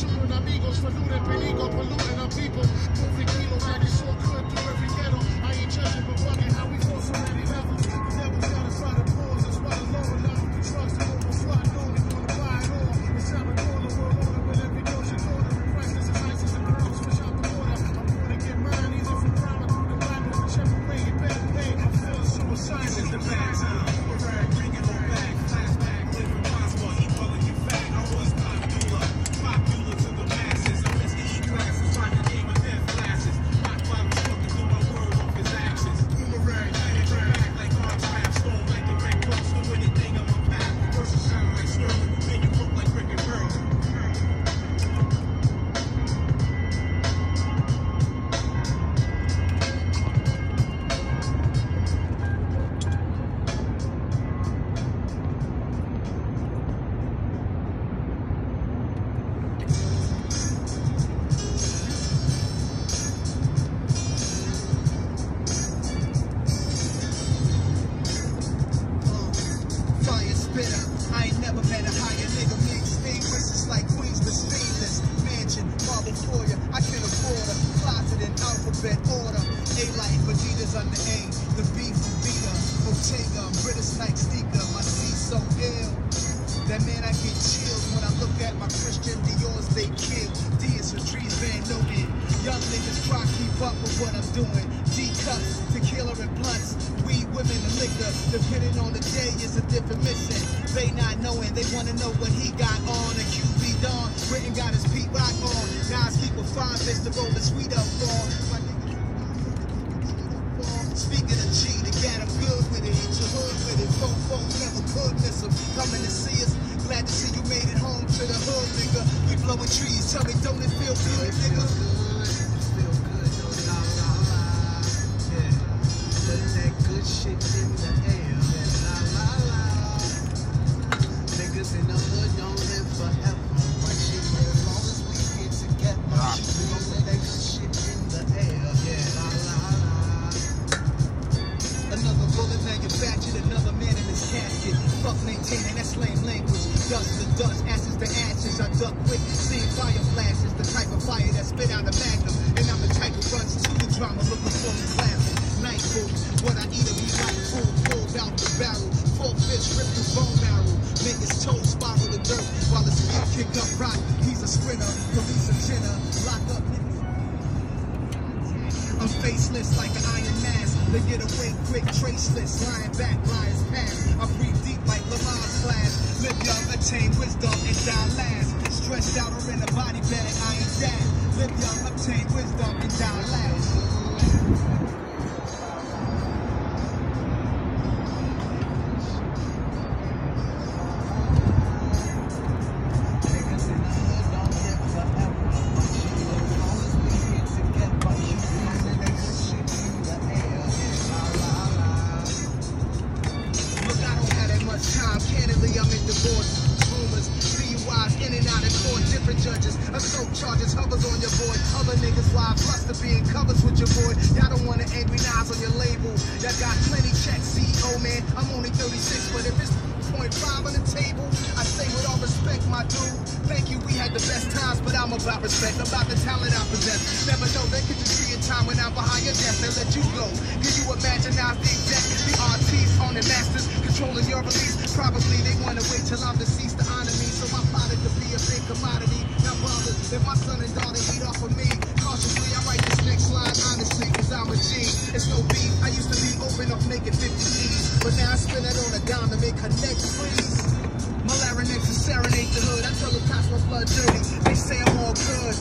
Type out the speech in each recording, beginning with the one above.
Shooting amigos, polluting, peligro, polluting our people. Moving kilos like it's so good through every ghetto. Keep with what I'm doing. D cups, tequila and blunts. Weed, women, and liquor. Depending on the day, is a different mission. They not knowing, they wanna know what he got on. A QB Dawn, Britain got his Pete Rock on. Guys keep a fine bitch to roll the sweet up niggas Speaking of G, the gat I'm good with it, hit your hood with it. Folk, folk never could miss 'em. Coming to see us, glad to see you made it home to the hood, nigga. We blowing trees, tell me, casket. Maintaining that slang language. Dust to dust, ashes to ashes. I duck quick, seeing fire flashes. The type of fire that spit out a magnum. And I'm the type who runs to the drama looking for the classic. Night food, what I eat will be like food pulled out the barrel. Full fish ripped his bone marrow. Make his toes spiral the dirt while his feet kick up rock. He's a sprinter, police a tenor. Lock up niggas. I'm faceless like an iron mask. They get away quick, traceless. Lying back, lies past. I breathe deep class. Live young, attain wisdom, and die last. Stretched out or in a body bag, I ain't that. Live young, obtain wisdom, and die last. Divorce. Rumors, DUIs, in and out of court, different judges. Assault charges hovers on your boy. Other niggas lie, plus to be in covers with your boy. Y'all don't want the angry knives on your label. Y'all got plenty checks, CEO man. I'm only 36, but if it's 0.5 on the table, I say with all respect, my dude. Thank you, we had the best times, but I'm about respect, about the talent I possess. Never know, they could just time when I'm behind your desk and let you go. Can you imagine now the exec, the artists on the masters, controlling your release? Probably they wanna wait till I'm deceased to honor me, so my product could be a big commodity. Now, brothers, if my son and daughter eat off of me, cautiously I write this next line honestly, cause I'm a G. It's no beef. I used to be open up making 50 G's, but now I spend it on a dime to make her neck freeze. My larynx is serenade the hood. I tell the cops my blood dirty. They say I'm all good.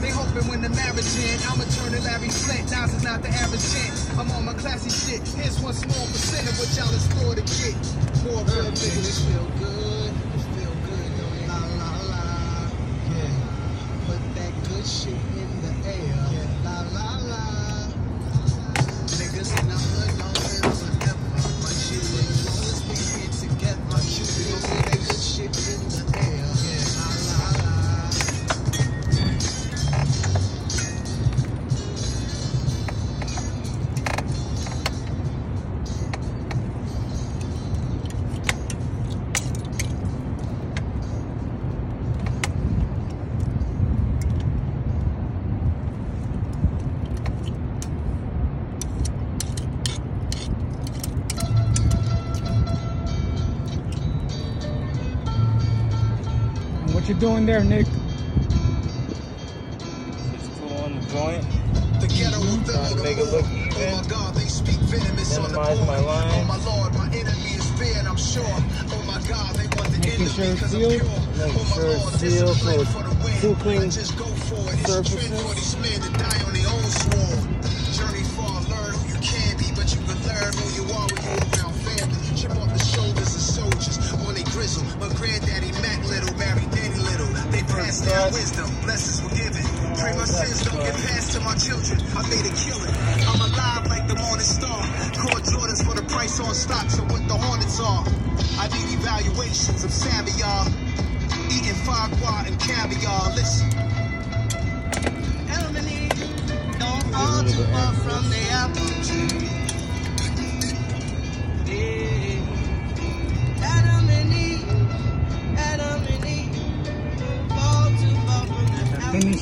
They hoping when the marriage end, I'ma turn to Larry Flynt. Nas is not the average gent. I'm on my classy shit. Here's one small percent of what y'all in store to get. More real Niggas feel good, feel good, la la la. Yeah, put that good shit doing there, Nick? Just cool on the joint. The ghetto will fill Trying to make it look Oh even. my God, they speak venomous Minimize my lines. Oh my Lord, my enemy is feared, I'm sure. Oh my God, they want the Making sure it's sealed. Making oh sure it's sealed so it's for the win. full clean I just go for it. It's a trend surfaces. Wisdom, blessings were given. Sins don't get passed to my children. I made a killing. I'm alive like the morning star. Call Jordans for the price on stocks what the Hornets are. I need evaluations of savvy, y'all. Eating gras and caviar. Listen. Emily, don't fall too far from the apple tree.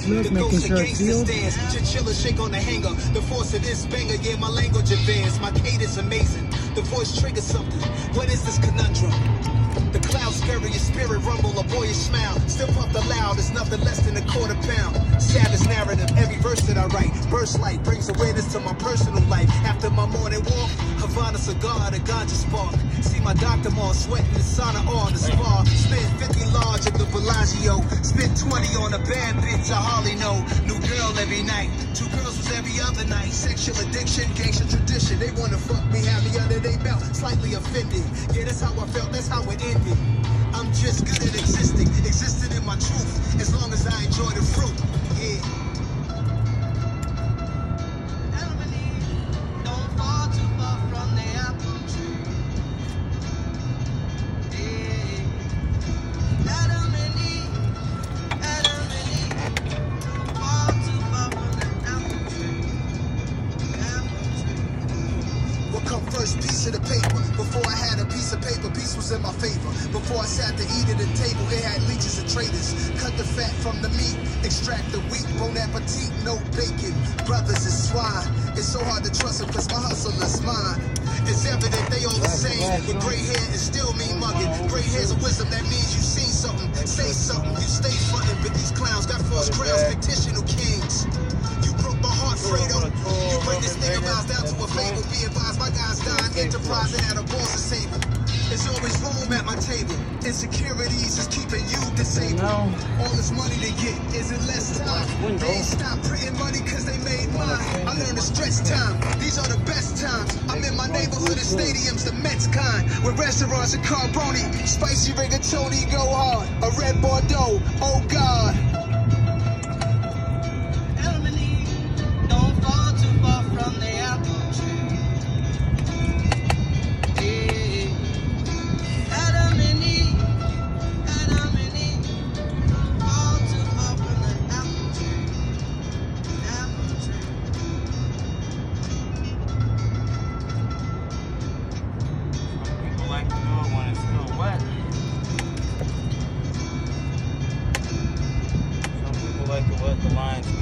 The apple Finish look, The making ghost sure of it's gangsters sealed. dance. Chinchilla shake on the hanger. The force of this banger, yeah, my language advanced. My cadence amazing. The voice triggers something. What is this conundrum? The clouds carry your spirit rumble, a boyish smile. Still pump the loud, it's nothing less than a quarter pound. Savage narrative, every verse that I write. Burst light brings awareness to my personal life. After my morning walk, Havana cigar, the ganja spark. See my doctor mall sweating the sauna on the spa. Spent 50 large Bellagio. Spent 20 on a bad bitch I hardly know. New girl every night. Two girls was every other night. Sexual addiction, gangster tradition. They wanna fuck me, have me under their belt. Slightly offended. Yeah, that's how I felt, that's how it ended. I'm just good at existing. Existing in my truth. As long as I enjoy the fruit. Piece of the paper. Before I had a piece of paper, peace was in my favor. Before I sat to eat at the table, it had leeches and traitors. Cut the fat from the meat, extract the wheat. Bon appetit, no bacon. Brothers is swine. It's so hard to trust them because my hustle is mine. It's evident they all the same. With gray hair and still me mugging. Gray hair's a wisdom that means you money cause they made mine. I learned to stretch time. These are the best times. I'm in my neighborhood of stadiums, the Mets kind. With restaurants and carboni. Spicy rigatoni, go hard. A red Bordeaux, oh God. Lines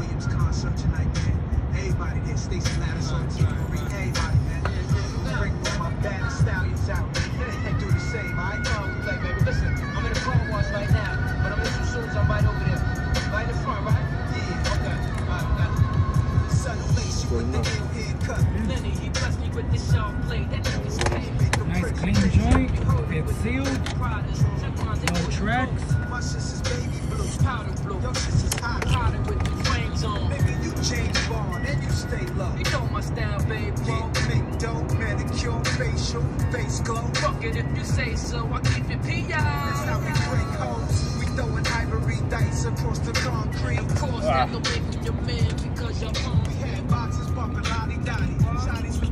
Williams concert tonight, man. Everybody there, Stacey Lattice on TV, Marie, everybody, man. Bring all my bad stallions out. And do the same, all right? No, like, baby, listen, I'm in the car wash right now, but I'm gonna shoot soon as I'm right over there. Right in front, right? Yeah. Okay, alright, got it. Sun lace you with the ill haircut. Lenny, he blessed me with this sharp plate. That nigga's paid. Make 'em Nice pretty. clean joint. It's sealed. Prada's, Teflons, No tracks. My sister's baby blue. Powder blue. Your sister's hot. Powder with zone. You change bond and you stay low. You know my style, babe, bro. make dope, manicure, facial, face glow. Fuck it if you say so, I keep it P.I. That's how we break hoes. We throwing ivory dice across the concrete. Of course, ah. that don't make your man because you're home. We had boxes bumping lottie dottie. Shotties